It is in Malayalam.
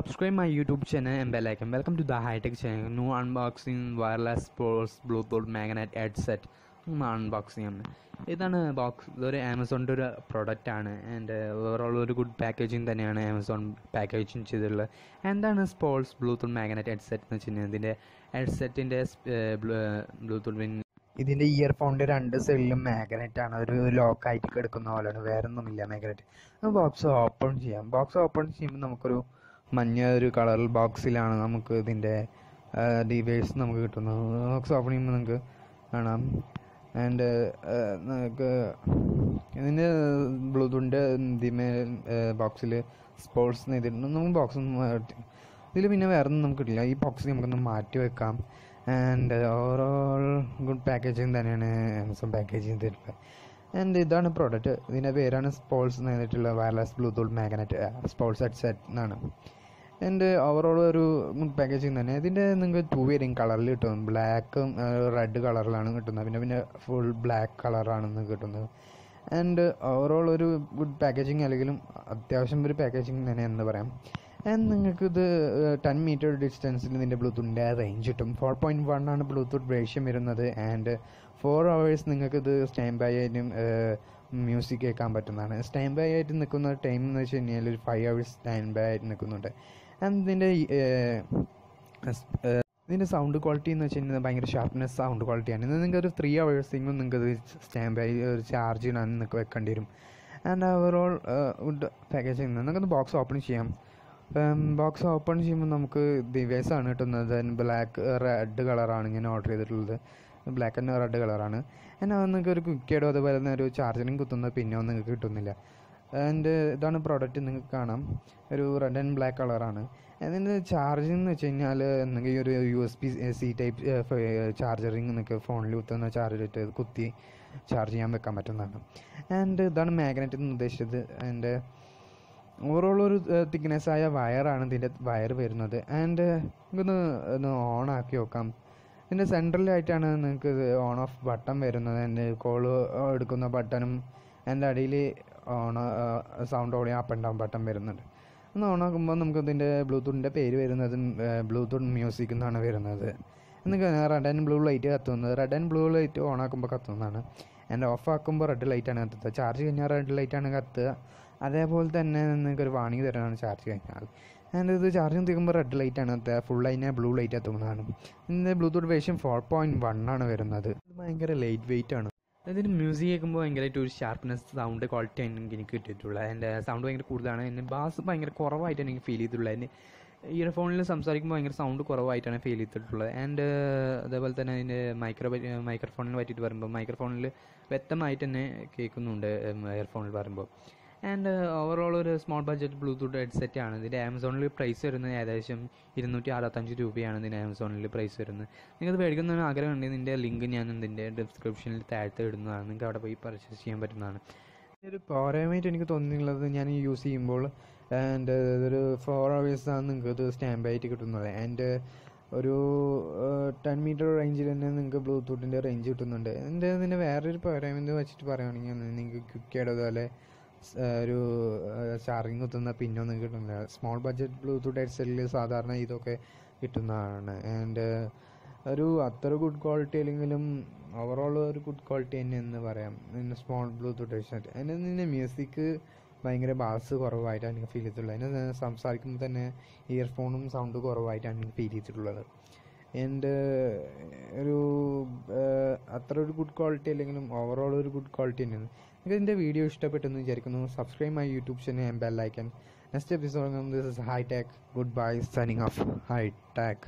subscribe my YouTube channel and bell icon. Welcome to the high tech channel. New unboxing wireless sports Bluetooth magnet headset. Unboxing ആണ്. ഇതാണ് ബോക്സ് ഇതൊരു ആമസോണിന്റെ ഒരു പ്രൊഡക്റ്റ് ആണ്. ആൻഡ് ഓവറോൾ ഒരു ഗുഡ് പാക്കേജിങ് തന്നെയാണ് ആമസോൺ പാക്കേജിങ് ചെയ്തിട്ടുള്ളത്. എന്താണ് സ്പോർട്സ് ബ്ലൂടൂത്ത് മാഗ്നറ്റ് ഹെഡ്സെറ്റ് എന്ന് വെച്ചിട്ടുണ്ടെങ്കിൽ ഇതിന്റെ ഹെഡ്സെറ്റിന്റെ ബ്ലൂടൂത്ത് ഇതിന്റെ ഇതിന്റെ ഇയർഫോണിന്റെ രണ്ട് സൈഡിലും മാഗ്നറ്റ് ആണ്. ഒരു ലോക്ക് ആയിട്ട് കിടക്കുന്ന പോലെയാണ്. വേറെ ഒന്നുമില്ല മാഗ്നറ്റ് ബോക്സ് ഓപ്പൺ ചെയ്യാം. ബോക്സ് ഓപ്പൺ ചെയ്യുമ്പോൾ നമുക്കൊരു മഞ്ഞ ഒരു കളർ ബോക്സിലാണ് നമുക്ക് ഇതിന്റെ ഡിവൈസ് നമുക്ക് കിട്ടുന്നത്. ബോക്സ് ഓപ്പൺ ചെയ്യുമ്പോൾ നമുക്ക് കാണാം. ആൻഡ് നമുക്ക് ഇതിന്റെ ബ്ലൂടൂത്തിന്റെ ഇതിമേ ബോക്സിൽ സ്പോർട്സ് ഇതിട്ടുണ്ട് നമുക്ക് ബോക്സ് ഇതിൽ പിന്നെ വേറെ ഒന്നും നമുക്ക് കിട്ടില്ല. ഈ ബോക്സ് നമുക്കൊന്ന് മാറ്റി വെക്കാം. ആൻഡ് ഓവറോൾ ഗുഡ് പാക്കേജിങ് തന്നെയാണ് ആമസോൺ പാക്കേജിങ് തരുന്നത് ആൻഡ് ഇതാണ് പ്രോഡക്റ്റ് ഇതിന്റെ പേരാണ് സ്പോൾസ് എന്ന് wireless Bluetooth magnet sports headset എന്നാണ്. ആൻഡ് ഓവറോൾ ഒരു പാക്കേജിങ് തന്നെ. ഇതിന്റെ നിങ്ങൾക്ക് ടു വേരിങ് കളറിൽ കിട്ടും. ബ്ലാക്കും റെഡ് കളറിലാണ് കിട്ടുന്നത്. പിന്നെ പിന്നെ ഫുൾ ബ്ലാക്ക് കളറാണ് നിങ്ങൾക്ക് കിട്ടുന്നത്. ആൻഡ് ഓവറോൾ ഒരു ഗുഡ് പാക്കേജിങ് അല്ലെങ്കിലും അത്യാവശ്യം ഒരു പാക്കേജിങ് തന്നെ എന്ന് പറയാം. ആൻഡ് നിങ്ങൾക്ക് ഇത് ടെൻ മീറ്റർ ഡിസ്റ്റൻസിൽ ഇതിന്റെ ബ്ലൂടൂത്തിന്റെ റേഞ്ച് കിട്ടും. ഫോർ പോയിന്റ് വൺ ആണ് ബ്ലൂടൂത്ത് റേഷ്യം വരുന്നത്. ആൻഡ് ഫോർ അവേഴ്സ് നിങ്ങൾക്ക് ഇത് സ്റ്റാൻഡ് ബൈ ആയിട്ടും മ്യൂസിക് കേൾക്കാൻ പറ്റുന്നതാണ്. സ്റ്റാൻഡ് ബൈ ആയിട്ട് നിൽക്കുന്ന ടൈം എന്ന് വെച്ച് കഴിഞ്ഞാൽ ഒരു ഫൈവ് അവേഴ്സ് സ്റ്റാൻഡ് ബൈ ആയിട്ട് നിൽക്കുന്നുണ്ട്. ഇതിന്റെ ഇതിന്റെ സൗണ്ട് ക്വാളിറ്റി എന്ന് വെച്ച് കഴിഞ്ഞാൽ ഭയങ്കര ഷാർപ്നെസ് സൗണ്ട് ക്വാളിറ്റിയാണ് ഇത് നിങ്ങൾക്ക് ഒരു ത്രീ അവേഴ്സെങ്കിലും നിങ്ങൾക്ക് സ്റ്റാമ്പ് ആയി ഒരു ചാർജ് ഇടാൻ നിങ്ങൾക്ക് വെക്കേണ്ടി വരും. ആൻഡ് ഓവറോൾ വുഡ് പാക്കേജിങ് നമുക്കൊന്ന് ബോക്സ് ഓപ്പൺ ചെയ്യാം. ബോക്സ് ഓപ്പൺ ചെയ്യുമ്പോൾ നമുക്ക് ഡിവൈസാണ് കിട്ടുന്നത്. ബ്ലാക്ക് റെഡ് കളറാണ് ഞാൻ ഓർഡർ ചെയ്തിട്ടുള്ളത്. ബ്ലാക്ക് ആൻഡ് റെഡ് കളറാണ് എന്നാൽ നിങ്ങൾക്ക് ഒരു ക്വിക്കേഡോ അതുപോലെ തന്നെ ഒരു ചാർജറിങ് കുത്തുന്ന പിന്നോ നിങ്ങൾക്ക് കിട്ടുന്നില്ല. ആൻഡ് ഇതാണ് പ്രോഡക്റ്റ് നിങ്ങൾക്ക് കാണാം. ഒരു റെഡ് ആൻഡ് ബ്ലാക്ക് കളറാണ് അതിന്റെ ചാർജിങ് എന്ന് വെച്ച് കഴിഞ്ഞാൽ എന്തെങ്കിലും ഒരു U S B C type charging നിങ്ങൾക്ക് ഫോണിൽ കുത്തുന്ന ചാർജർ ഇട്ട് കുത്തി ചാർജ് ചെയ്യാൻ വെക്കാൻ പറ്റുന്നതാണ്. ആൻഡ് ഇതാണ് മാഗ്നറ്റ് എന്ന് ഉദ്ദേശിച്ചത്. അതിന്റെ ഓവറോൾ ഒരു തിക്നെസ് ആയ വയറാണ് ഇതിന്റെ വയർ വരുന്നത്. ആൻഡ് നമുക്കൊന്ന് ഒന്ന് ഓൺ ആക്കി നോക്കാം. ഇതിന്റെ സെൻട്രലായിട്ടാണ് നിങ്ങൾക്ക് ഓൺ ഓഫ് ബട്ടൺ വരുന്നത്. എന്റെ കോൾ എടുക്കുന്ന ബട്ടണും എന്റെ അടിയിൽ ഓൺ സൗണ്ട് ഓടി അപ്പ് ആൻഡ് ഡൗൺ ബട്ടൺ വരുന്നുണ്ട്. ഒന്ന് ഓൺ ആക്കുമ്പോൾ നമുക്ക് ഇതിന്റെ ബ്ലൂടൂത്തിന്റെ പേര് വരുന്നത് ബ്ലൂടൂത്ത് മ്യൂസിക് എന്നാണ് വരുന്നത്. എന്നൊക്കെ red and blue light കത്തുന്നത് red and blue light on ആക്കുമ്പോൾ കത്തുന്നതാണ്. ആൻഡ് ഓഫ് ആക്കുമ്പോൾ റെഡ് ലൈറ്റാണ് കത്തുന്നത് ചാർജ് കഴിഞ്ഞാൽ റെഡ് ലൈറ്റാണ് കത്തുക. അതേപോലെ തന്നെ നിങ്ങൾക്ക് ഒരു വാണിംഗ് തരാനാണ് ചാർജ് കഴിഞ്ഞാൽ. ആൻഡ് ഇത് ചാർജിങ് തീർക്കുമ്പോൾ റെഡ് ലൈറ്റ് ആണ് എത്തുക ഫുൾ അതിനെ ബ്ലൂ ലൈറ്റ് എത്തുന്നതാണ്. ഇതിന്റെ ബ്ലൂടൂത്ത് വേഷം ഫോർ പോയിന്റ് വൺ ആണ് വരുന്നത്. ഇത് ഭയങ്കര ലൈറ്റ് വെയിറ്റ് ആണ്. ഇതിന് മ്യൂസിക് കേൾക്കുമ്പോൾ ഭയങ്കരമായിട്ട് ഒരു ഷാർപ്നെസ് സൗണ്ട് ക്വാളിറ്റി ആണ് എനിക്ക് കിട്ടിയിട്ടുള്ളത് എന്റെ സൗണ്ട് ഭയങ്കര കൂടുതലാണ്. എന്റെ ബാസ് ഭയങ്കര കുറവായിട്ടാണ് എനിക്ക് ഫീൽ ചെയ്തിട്ടുള്ളത്. എന്റെ ഇയർഫോണിൽ സംസാരിക്കുമ്പോൾ ഭയങ്കര സൗണ്ട് കുറവായിട്ടാണ് ഫീൽ ചെയ്തിട്ടുള്ളത്. ആൻഡ് അതേപോലെ തന്നെ അതിന്റെ മൈക്രോ മൈക്രോഫോണിനെ പറ്റിയിട്ട് പറയുമ്പോൾ മൈക്രോഫോണിൽ വ്യക്തമായിട്ട് തന്നെ കേൾക്കുന്നുണ്ട് ഇയർഫോണിൽ പറയുമ്പോൾ ആൻഡ് ഓവറോൾ ഒരു സ്മോൾ ബഡ്ജറ്റ് ബ്ലൂടൂത്ത് ഹെഡ്സെറ്റ് ആണ്. ഇതിന്റെ ആമസോണിൽ പ്രൈസ് വരുന്നത് ഏകദേശം ഇരുന്നൂറ്റി അറുപത്തഞ്ച് രൂപയാണ് ഇതിന്റെ ആമസോണിൽ പ്രൈസ് വരുന്നത്. നിങ്ങൾക്ക് മേടിക്കുന്ന ആഗ്രഹം ഉണ്ടെങ്കിൽ ഇതിന്റെ ലിങ്ക് ഞാൻ ഇതിന്റെ ഡിസ്ക്രിപ്ഷനിൽ താഴത്ത് ഇടുന്നതാണ്. നിങ്ങൾക്ക് അവിടെ പോയി പർച്ചേസ് ചെയ്യാൻ പറ്റുന്നതാണ്. ഒരു പോരായ്മയായിട്ട് എനിക്ക് തോന്നിയിട്ടുള്ളത് ഞാൻ യൂസ് ചെയ്യുമ്പോൾ ആൻഡ് ഇതൊരു ഫോർ അവേഴ്സാണ് നിങ്ങൾക്ക് ഇത് സ്റ്റാൻഡ് ആയിട്ട് കിട്ടുന്നത്. ആൻഡ് ഒരു ടെൻ മീറ്റർ റേഞ്ചിൽ തന്നെ നിങ്ങൾക്ക് ബ്ലൂടൂത്തിന്റെ റേഞ്ച് കിട്ടുന്നുണ്ട്. എന്റെ ഇതിന്റെ വേറൊരു പോരായ്മ എന്ന് വെച്ചിട്ട് പറയുകയാണെങ്കിൽ നിങ്ങൾക്ക് ക്വിക്കേഡ് അതുപോലെ ഒരു ചാർജിങ് കുത്തുന്ന പിന്നൊന്നും കിട്ടുന്നില്ല. സ്മോൾ ബഡ്ജറ്റ് ബ്ലൂടൂത്ത് ഹെഡ്സെറ്റിൽ സാധാരണ ഇതൊക്കെ കിട്ടുന്നതാണ്. ആൻഡ് ഒരു അത്ര ഗുഡ് ക്വാളിറ്റി അല്ലെങ്കിലും ഓവറോൾ ഒരു ഗുഡ് ക്വാളിറ്റി തന്നെ എന്ന് പറയാം സ്മോൾ ബ്ലൂടൂത്ത് ഹെഡ്സെറ്റ് അതിന് നിന്നെ മ്യൂസിക് ഭയങ്കര ബാസ് കുറവായിട്ടാണ് എനിക്ക് ഫീൽ ചെയ്തിട്ടുള്ളത്. അതിന് സംസാരിക്കുമ്പോൾ തന്നെ ഇയർഫോണും സൗണ്ട് കുറവായിട്ടാണ് എനിക്ക് ഫീൽ ചെയ്തിട്ടുള്ളത്. ആൻഡ് ഒരു അത്ര ഒരു ഗുഡ് ക്വാളിറ്റി അല്ലെങ്കിലും ഓവറോൾ ഒരു ഗുഡ് ക്വാളിറ്റി തന്നെയാണ്. നിങ്ങൾക്ക് എന്റെ വീഡിയോ ഇഷ്ടപ്പെട്ടെന്ന് വിചാരിക്കുന്നു. Subscribe my YouTube channel and bell next episode this is high tech goodbye signing off high tech.